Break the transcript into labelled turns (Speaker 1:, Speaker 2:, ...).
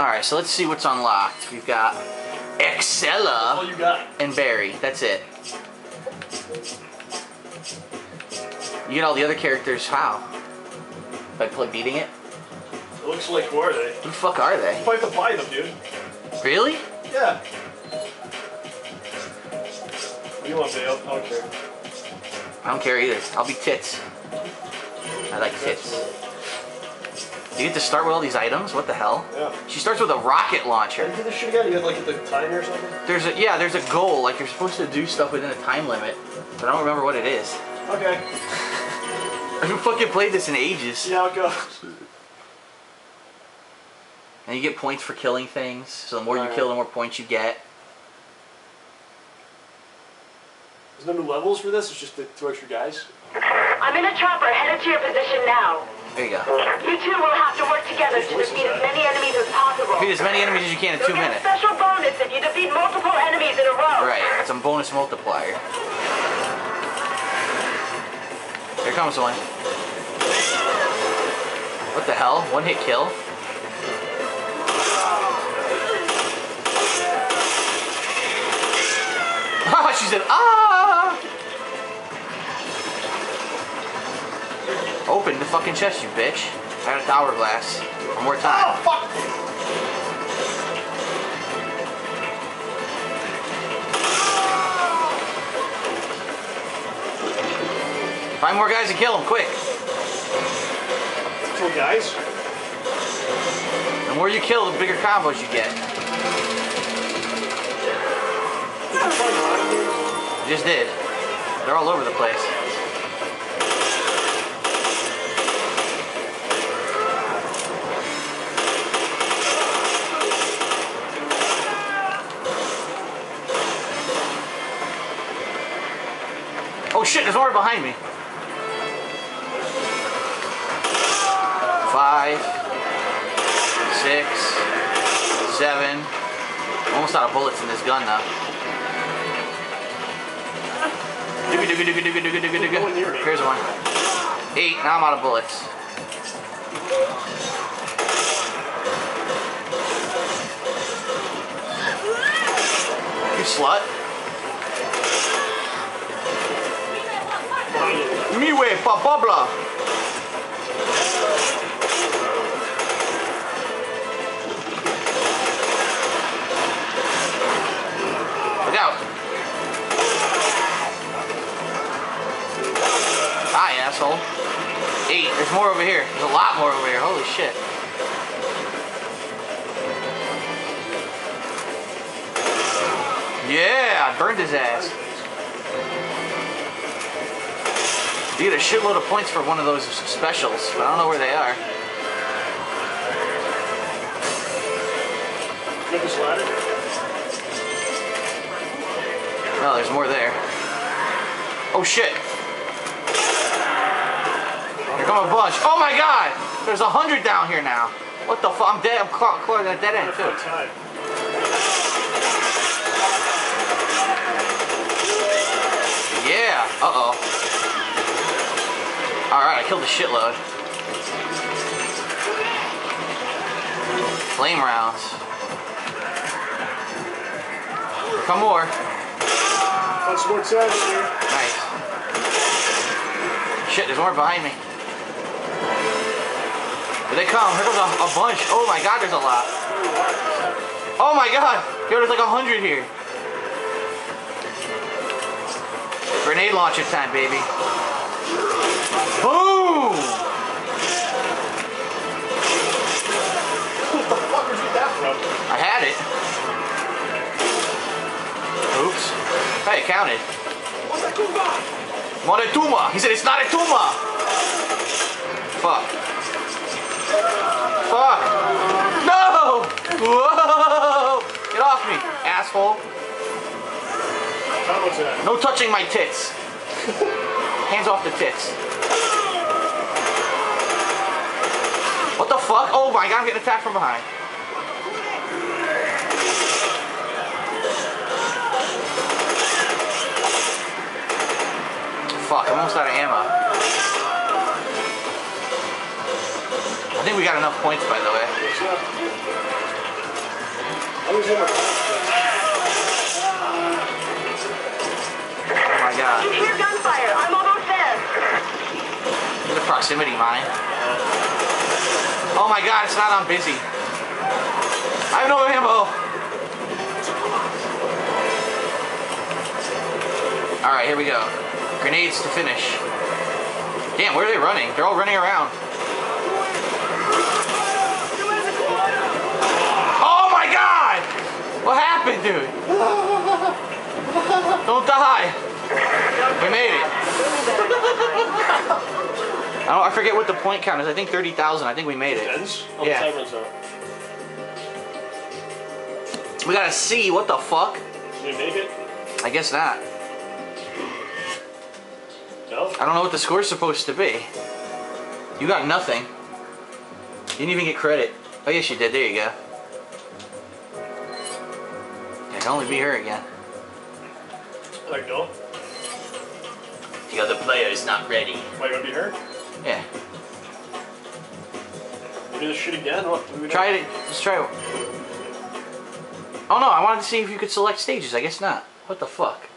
Speaker 1: Alright, so let's see what's unlocked. We've got Excella
Speaker 2: got.
Speaker 1: and Barry. That's it. You get all the other characters how? By play beating it?
Speaker 2: It looks like who are they?
Speaker 1: Who the fuck are they?
Speaker 2: You have to buy them, dude.
Speaker 1: Really?
Speaker 2: Yeah. You want, Dale? I don't care.
Speaker 1: I don't care either. I'll be tits. I like tits. You get to start with all these items? What the hell?
Speaker 2: Yeah.
Speaker 1: She starts with a rocket launcher.
Speaker 2: do you do this shit again? You had like the timer or something?
Speaker 1: There's a yeah, there's a goal. Like you're supposed to do stuff within a time limit, but I don't remember what it is.
Speaker 2: Okay.
Speaker 1: I haven't fucking played this in ages.
Speaker 2: Yeah, how it goes.
Speaker 1: And you get points for killing things. So the more you
Speaker 2: Right.
Speaker 1: kill, the more points you get.
Speaker 2: There's no new levels for this. It's just the two extra guys.
Speaker 3: I'm in a chopper headed to your position now.
Speaker 1: There you go.
Speaker 3: You two will have to work together to defeat as many enemies as possible.
Speaker 1: Defeat as many enemies as you can in
Speaker 3: You'll
Speaker 1: two
Speaker 3: get a
Speaker 1: minutes.
Speaker 3: special bonus if you defeat multiple enemies in a row.
Speaker 1: Right, that's a bonus multiplier. Here comes one. What the hell? One hit kill? Ah, she said, ah! Open the fucking chest, you bitch. I got a hourglass. One more time.
Speaker 2: Oh, fuck!
Speaker 1: Find more guys and kill them, quick.
Speaker 2: Two guys.
Speaker 1: The more you kill, the bigger combos you get. You just did. They're all over the place. Shit, there's more behind me. Five, six, seven. Almost out of bullets in this gun now. Here's one. Eight. Now I'm out of bullets. You slut. Miwe papabla. Look out. Hi, asshole. Eight. There's more over here. There's a lot more over here. Holy shit. Yeah, I burned his ass. You get a shitload of points for one of those specials, but I don't know where they are. No, there's more there. Oh shit. Here come a bunch. Oh my god! There's a hundred down here now. What the fuck? I'm dead. I'm caught caught in a dead end too. Yeah. Uh oh. Alright, I killed a shitload. Flame rounds. Here come more.
Speaker 2: Fun sports times here.
Speaker 1: Nice. Shit, there's more behind me. Here they come. Here comes a, a bunch. Oh my god, there's a lot. Oh my god. Yo, there's like a hundred here. Grenade launcher time, baby. Boom!
Speaker 2: What the fuck did you get that from?
Speaker 1: I had it. Oops. Hey, it counted.
Speaker 2: What's that cool guy?
Speaker 1: Not a tumor. He said it's not a tumor. Fuck. Fuck. No! Whoa! Get off me, asshole.
Speaker 2: How much that?
Speaker 1: No touching my tits. Hands off the tits. What the fuck? Oh my god, I'm getting attacked from behind. Fuck, I'm almost out of ammo. I think we got enough points, by the way.
Speaker 2: What's up? I was in my class.
Speaker 1: Oh my god.
Speaker 3: You hear gunfire. I'm almost there.
Speaker 1: A proximity mine. Oh my god, it's not on busy. I have no ammo. Alright, here we go. Grenades to finish. Damn, where are they running? They're all running around. Oh my god! What happened, dude? Don't die. We made it. I don't. I forget what the point count is. I think thirty thousand. I think we made it.
Speaker 2: Oh,
Speaker 1: Yeah.
Speaker 2: the time runs out.
Speaker 1: We got a C. What the fuck?
Speaker 2: Did you make it?
Speaker 1: I guess not.
Speaker 2: No?
Speaker 1: I don't know what the score's supposed to be. You got nothing. You didn't even get credit. Oh yes, you did. There you go. It can only be her again.
Speaker 2: Like, no?
Speaker 1: The other player is not ready.
Speaker 2: Why, you want to be her?
Speaker 1: Yeah.
Speaker 2: Do this shit again? What?
Speaker 1: Try it. Let's try it. Oh no, I wanted to see if you could select stages. I guess not. What the fuck?